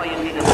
what you need to